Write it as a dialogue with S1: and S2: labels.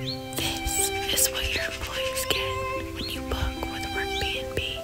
S1: This is what your employees get when you book with Airbnb.